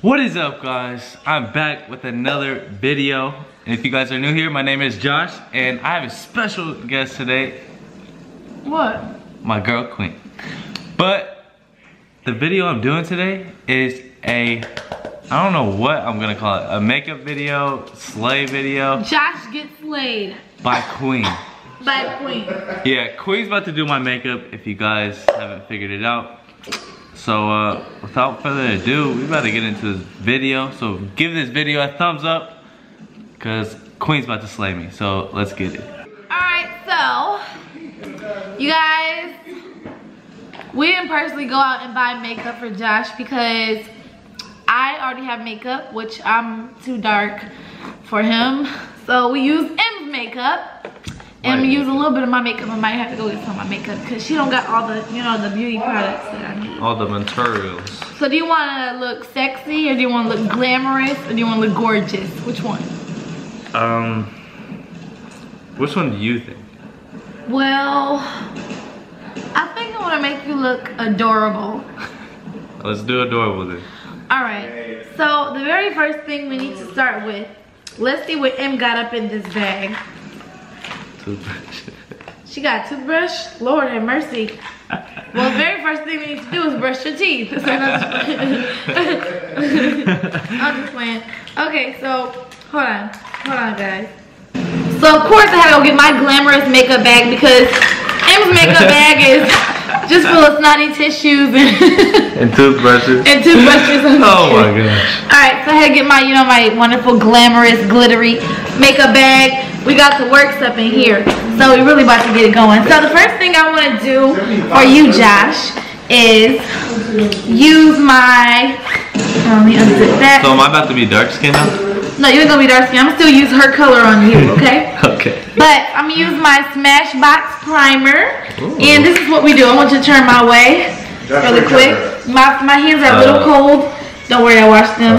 What is up guys? I'm back with another video. And if you guys are new here, my name is Josh and I have a special guest today. What? My girl Queen. But the video I'm doing today is a, I don't know what I'm gonna call it, a makeup video, slay video Josh gets slayed by Queen. by Queen. Yeah, Queen's about to do my makeup if you guys haven't figured it out. So uh, without further ado, we about to get into this video. So give this video a thumbs up because Queen's about to slay me. So let's get it. Alright, so you guys we didn't personally go out and buy makeup for Josh because I already have makeup, which I'm too dark for him. So we use M's makeup. And use a little bit of my makeup. I might have to go get some of my makeup because she don't got all the, you know, the beauty products that I need. All the materials. So do you want to look sexy or do you want to look glamorous or do you want to look gorgeous? Which one? Um, which one do you think? Well, I think I want to make you look adorable. Let's do adorable then. All right. So the very first thing we need to start with, let's see what M got up in this bag. Toothbrush. She got a toothbrush. Lord have mercy. Well, the very first thing we need to do is brush your teeth. So that's- I'm just playing. Okay, so hold on, hold on, guys. So of course I had to go get my glamorous makeup bag because M's makeup bag is just full of snotty tissues and, and toothbrushes. and toothbrushes. And Oh my gosh. All right, so I had to get my, you know, my wonderful, glamorous, glittery makeup bag. We got the works up in here, so we really about to get it going. So the first thing I want to do for you, Josh, is use my. oh, Let me unzip that. So am I about to be dark skinned now? No, you ain't gonna be dark skin. I'm gonna still use her color on you, okay? Okay. But I'm gonna use my Smashbox primer, Ooh. and this is what we do. I want you to turn my way really quick. My my hands are a little Uh. cold. Don't worry, I washed them.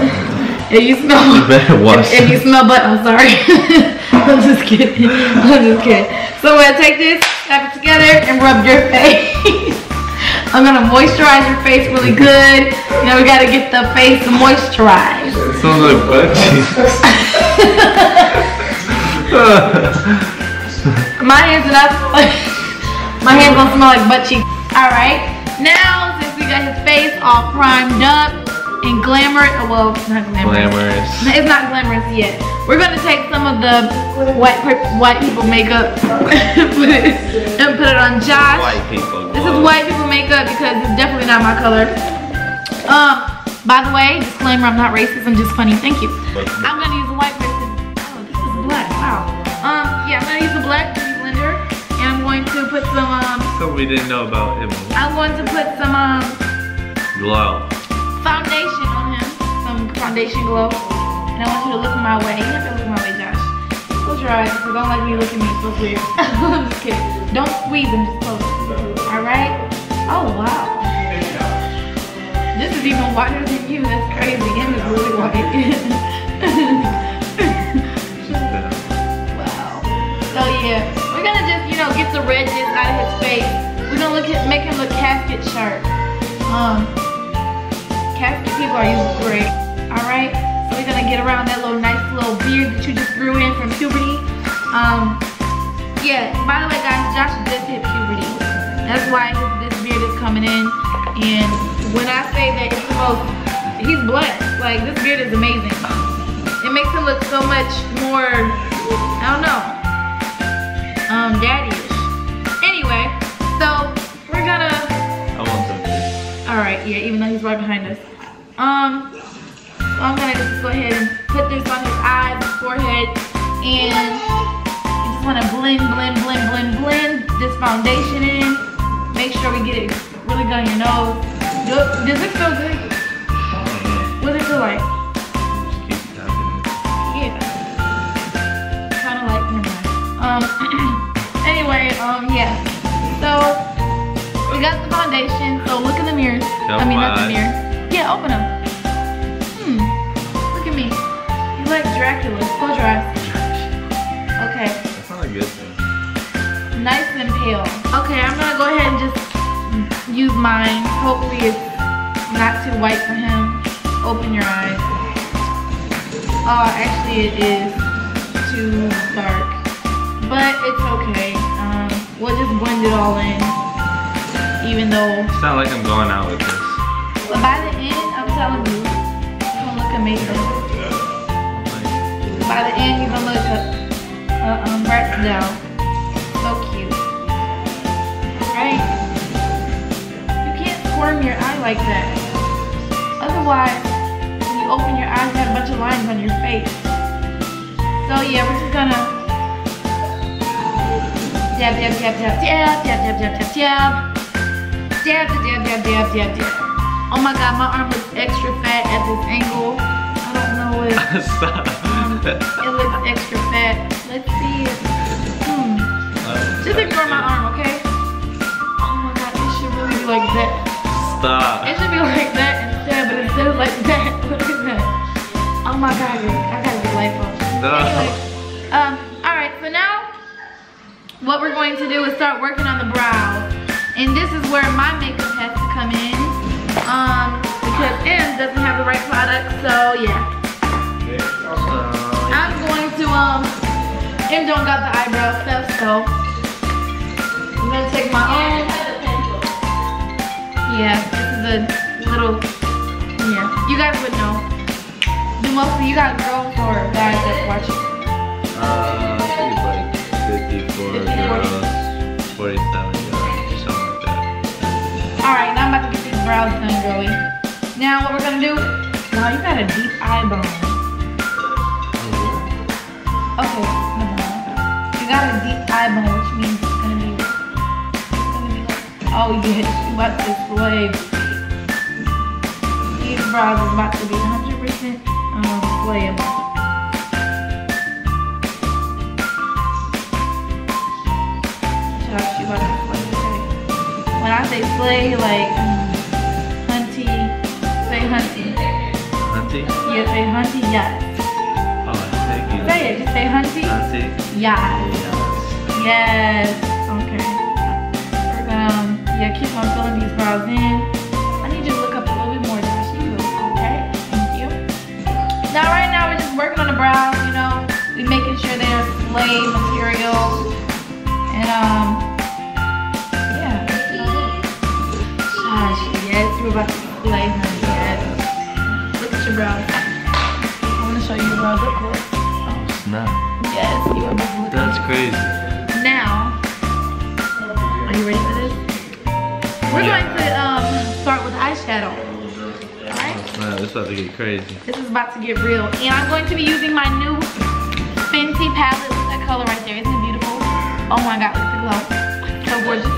If you smell, You better if you smell butt, I'm sorry. I'm just kidding. I'm just kidding. So I'm gonna take this, tap it together, and rub your face. I'm gonna moisturize your face really good. You know, we gotta get the face moisturized. It Sounds like butt My hands are not. my hands don't smell like butt cheeks. All right. Now, since we got his face all primed up and glamour, well, not glamorous. Glamorous. It's not glamorous yet. We're gonna take some of the white white people makeup put it, and put it on Josh. White people. This is white people makeup because it's definitely not my color. Um, by the way, disclaimer: I'm not racist. I'm just funny. Thank you. I'm gonna use a white person. Oh, this is black. Wow. Um, yeah, I'm gonna use the black beauty blender, and I'm going to put some um, So we didn't know about him. I'm going to put some um Glow. Foundation on him, some foundation glow, and I want you to look my way. You have to look my way, Josh. Close your eyes, I don't like me, you look at me. It's so weird. I'm just kidding. Don't squeeze them, just close. All right. Oh wow. This is even whiter than you. That's crazy. Him is really white. wow. So yeah, we're gonna just you know get the redness out of his face. We're gonna look at make him look casket sharp. Um, casket people are usually great. All right. So we're gonna get around that little nice little beard that you just grew in from puberty. Um, yeah. By the way, guys, Josh just hit puberty. That's why his, this beard is coming in. And when I say that it's the most, he's blessed. Like this beard is amazing. It makes him look so much more, I don't know, um, daddy-ish. Anyway, all right, yeah, even though he's right behind us. Um, so I'm gonna just go ahead and put this on his eyes, his forehead, and you just wanna blend, blend, blend, blend, blend this foundation in. Make sure we get it really good on your nose. Does it feel good? What does it feel like? Yeah. Kind of like, never mind. Um, anyway, um, yeah. So, we got the foundation. So look mirrors. Shut I mean, not the mirror. Yeah, open them. Hmm. Look at me. You like Dracula. Close your eyes. Okay. That's not a good thing. Nice and pale. Okay, I'm gonna go ahead and just use mine. Hopefully it's not too white for him. open your eyes. Oh, actually it is too dark. But it's okay. Um, we'll just blend it all in. Even though, It's not like I'm going out with this. but by the end, I'm telling you, it's gonna look amazing. By the end, you're gonna look uh, uh, um, right down. So cute. Right? You can't squirm your eye like that. Otherwise, when you open your eyes, you have a bunch of lines on your face. So yeah, we're just gonna dab, dab, dab, dab, dab, dab, dab, dab, dab, dab. Dab, dab, dab, dab, dab, dab, dab. Oh my god, my arm looks extra fat at this angle. I don't know if Stop. it looks extra fat. Let's see it. Hmm. Just ignore my arm, okay? Oh my god, it should really be like that. Stop. It should be like that instead, but instead of like that, look at that. Oh my god, I gotta get lipo. No. Anyway, um, alright, so now what we're going to do is start working on the brow. And this is where my makeup has to come in. Um, because M doesn't have the right product, so yeah. I'm going to, um, M don't got the eyebrow stuff, so I'm gonna take my own. Yeah, this is a little, yeah, you guys would know. Do mostly you got girls or guys that watch it? Uh, I like 54 girls, brows done, girly. Now what we're gonna do, wow, you got a deep. Okay, no, no, no. You got a deep eyebrow, which means it's gonna be, it's gonna be like, oh yes, you about to slay. These brows is about to be 100% um, today. When I say slay, like, hunty. Hunty? Yeah, say hunty, yes. Oh, you. Say it, just say hunty. Hunty? Yes. Yes. Okay. We're gonna, um, yeah, keep on filling these brows in. I need you to look up a little bit more, Josh. You okay. Thank you. Now, right now, we're just working on the brows, you know. We're making sure they're slay material. And, um, yeah. Gosh, yes, we're about to. Yes. Look at your brows. I want to show you your brows up close. Oh, snap. Yes, you are about to look That's crazy. now, are you ready for this? We're Yeah. going to um, start with eyeshadow. Alright? Man, this about to get crazy. This is about to get real. And I'm going to be using my new Fenty palette. Look at that color right there. Isn't it beautiful? Oh my god, look at the glow. So gorgeous.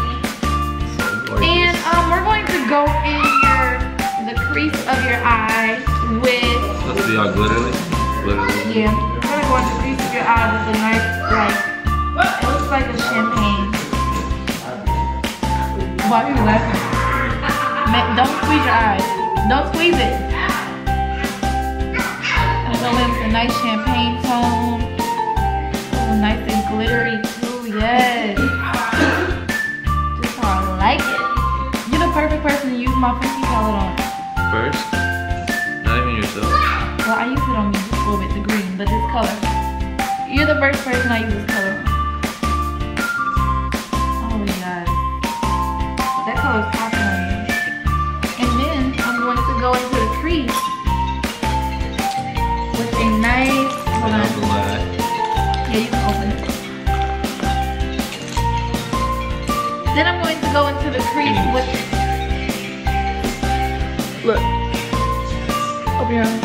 And um, we're going to go in your, the crease of your eye with Let's see how glitterly. Glitterly. Yeah, I'm gonna go in the crease of your eye with a nice, like, it looks like a champagne. Why are you laughing? Don't squeeze your eyes. Don't squeeze it. I'm gonna go in with a nice champagne tone. Oh, nice and glittery too, yes. Just how I like it. You're the perfect person to use my Fenty color. You're the first person I use this color on. Oh, yes. That color's popping on you. And then I'm going to go into the crease with a nice, hold on. Yeah, you can open it. Then I'm going to go into the crease with. Look. Open your eyes.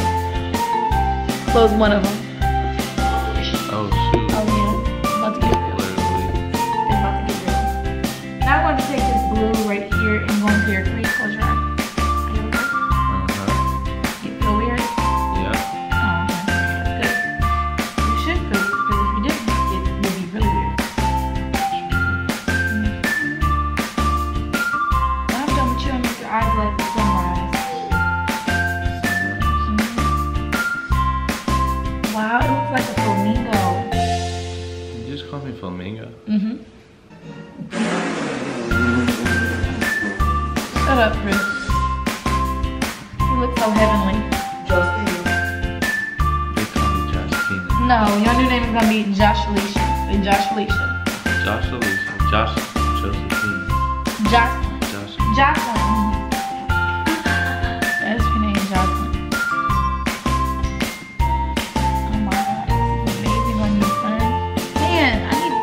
Close one of them. Weird. When I'm done with you, make your eyes like the sunrise. Wow, it looks like a flamingo. You just call me Flamingo. Mm-hmm. Shut up, Ruth. You look so heavenly. Justine. They call me Justine. No, your new name is gonna be Josh Leisha. Josh Leisha. Josh Leisha. Josh Josephine. Josh. Josh. Jocelyn. That's your name, Jocelyn. Oh my God, amazing on your son. Man, I need,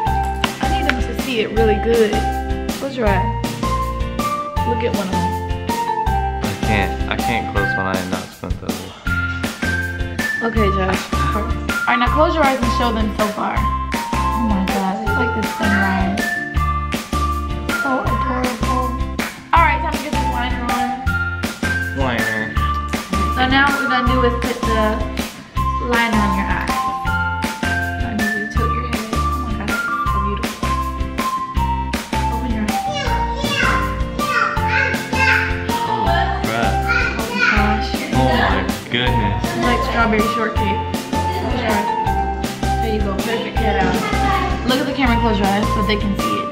I need them to see it really good. Close your eyes. At one of them. I can't. I can't close one eye and not squint the other. Okay, Josh. Alright, now close your eyes and show them so far. Oh my god, it's like this sunrise. So adorable. Alright, time to get this liner on. Liner. So now what we're gonna do is put the liner on your goodness. It's like strawberry shortcake. Close your eyes. There you go, perfect cat out. Look at the camera, close your eyes so they can see it.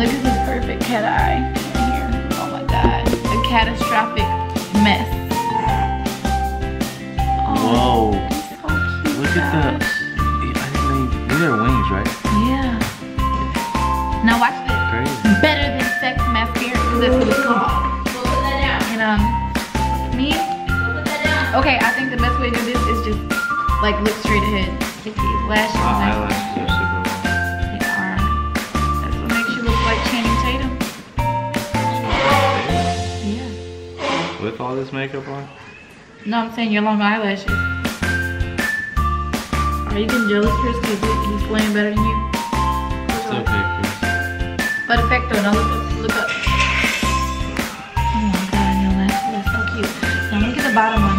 Look at this perfect cat eye right here. Oh my god. A catastrophic mess. Oh, Whoa. so cute. Look at the. I you- These are wings, right? Yeah. Now watch this. Crazy. Better than sex mascara, because that's what it's called. Okay, I think the best way to do this is just like look straight ahead. Take these lashes. Nice. eyelashes are super long. They are. That's what makes you look like Channing Tatum. Yeah. With all this makeup on? No, I'm saying your long eyelashes. Are you getting jealous, Chris? Because he's playing better than you? Still pictures. Perfecto, now look up, look up. Oh my god, your lashes are so cute. Now look at the bottom one.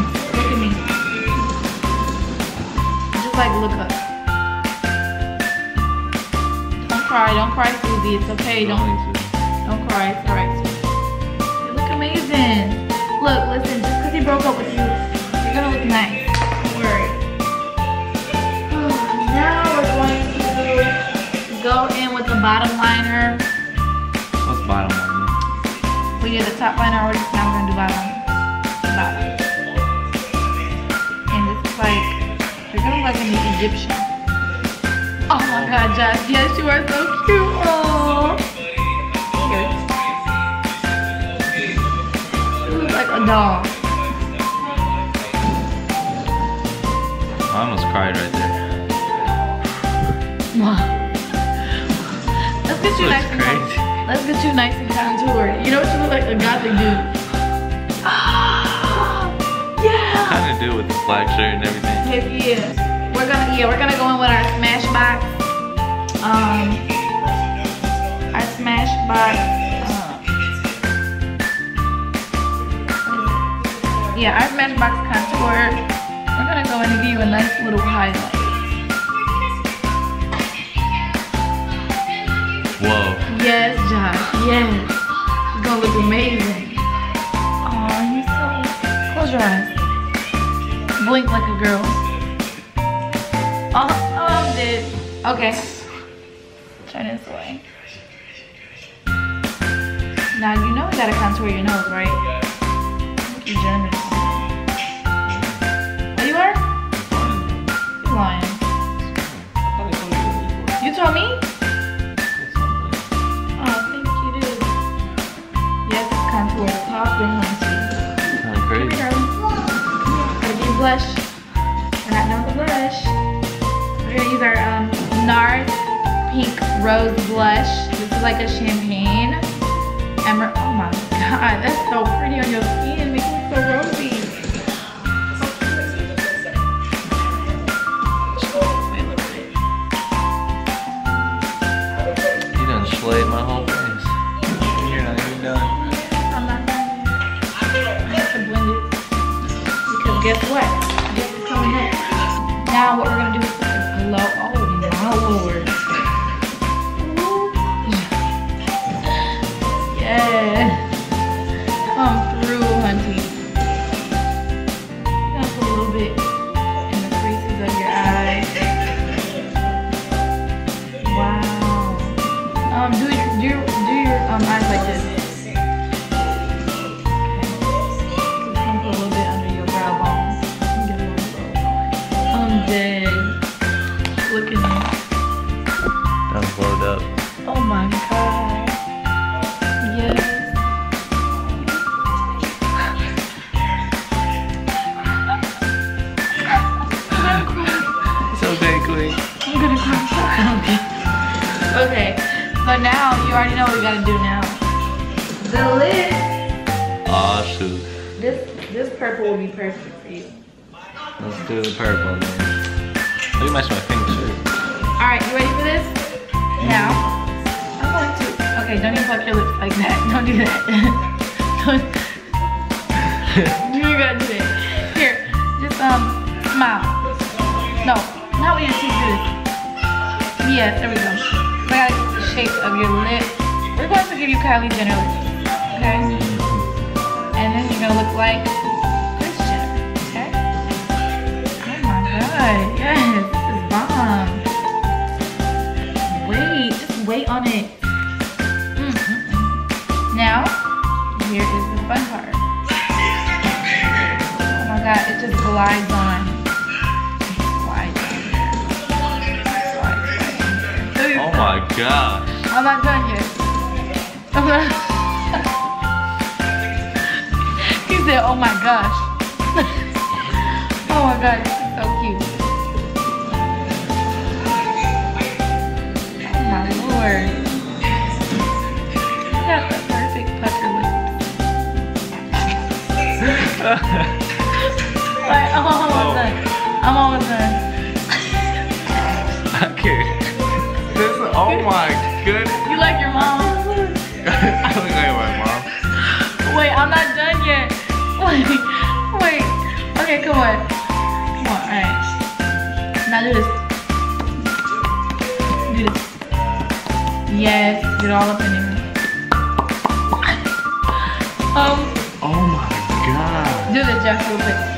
Like look up. Don't cry, don't cry, Susie. It's okay. Don't don't cry. It's alright. You look amazing. Look, listen, just because he broke up with you, Egyptian. Oh my god, Josh, yes, you are so cute. Oh. Here. You look like a doll. I almost cried right there. Wow. Let's get you nice and crazy. Let's get you nice and contoured. You know what you look like? A gothic dude. yeah. Kind of do with this black shirt and everything. Heck yeah. We're gonna yeah, we're gonna go in with our Smashbox. Um our Smashbox uh, Yeah, our Smashbox contour. We're gonna go in and give you a nice little highlight. Whoa. Yes, Josh. Yes. It's gonna look amazing. Oh, you so close your eyes. Blink like a girl. Oh, oh I'm dead. Okay. Turn this way. Now you know you gotta contour your nose, right? Look, you German. Oh, you are? You're lying. You told me? Oh, I think you did. Yes, contour the top and hunty. Kind of Here we crazy. go. Gotta get blush. Not done with the blush. We're gonna use our um, NARS Pink Rose Blush. This is like a champagne. Emer oh my god, that's so pretty on your skin. It makes it so rosy. You done slayed my whole face. You're not even done. I'm not done yet. I have to blend it. Because guess what? Guess what's coming next? Now what we're gonna do Oh okay. So now you already know what we gotta do now. The lid. Oh shoot. This this purple will be perfect for you. Let's do the purple then. Look at my my finger. Alright, you ready for this? Now, I'm going to okay, don't even fuck your lips like that. Don't do that. don't you gotta do that. Here, just um smile. No, not with your teeth, do this. Yeah, there we go. I got the shape of your lip. We're going to give you Kylie Jenner lips. Okay? And then you're gonna look like lip. I'm almost done. I'm almost done. okay. This is, oh my goodness. You like your mom? I look like my mom. Wait, I'm not done yet. Wait, wait. Okay, come on. Come on, alright. Now do this. Do this. Yes, get all up in there. God. do this,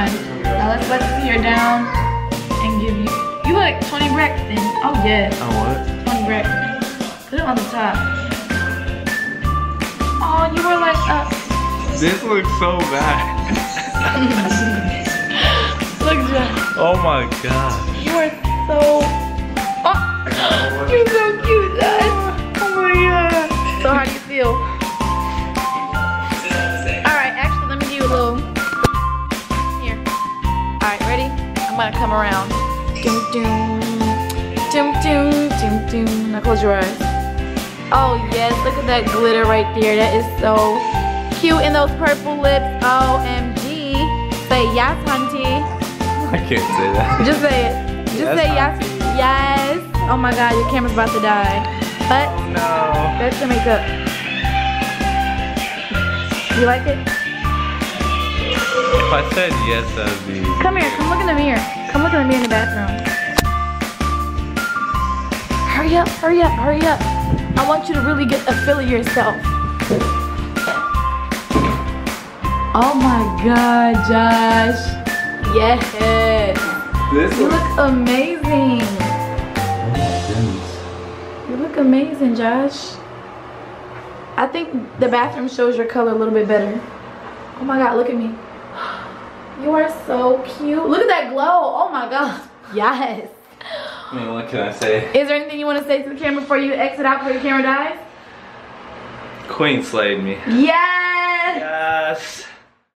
On. Now let's let's see your down and give you. You look like Toni Braxton. Oh yes, Oh what? Toni Braxton. Put it on the top. Oh, you were like uh. This looks so bad. Look, Josh. Oh my god. You are so. I'm gonna come around. Doom doom, doom doom, doom doom. Now close your eyes. Oh yes, look at that glitter right there. That is so cute in those purple lips. OMG. Say yes, hunty. I can't say that. Just say it. Just Yes, say honey. yes. Yes. Oh my god, your camera's about to die. But oh, No. that's the makeup. You like it? If I said yes, that'd be. Come here, come look in the mirror. Come look in the mirror in the bathroom. Hurry up, hurry up, hurry up. I want you to really get a feel of yourself. Oh my god, Josh. Yes. This You look amazing. You look amazing, Josh. I think the bathroom shows your color a little bit better. Oh my god, look at me. You are so cute. Look at that glow. Oh my god. Yes. I mean, what can I say? Is there anything you want to say to the camera before you exit out before the camera dies? Queen slayed me. Yes. Yes.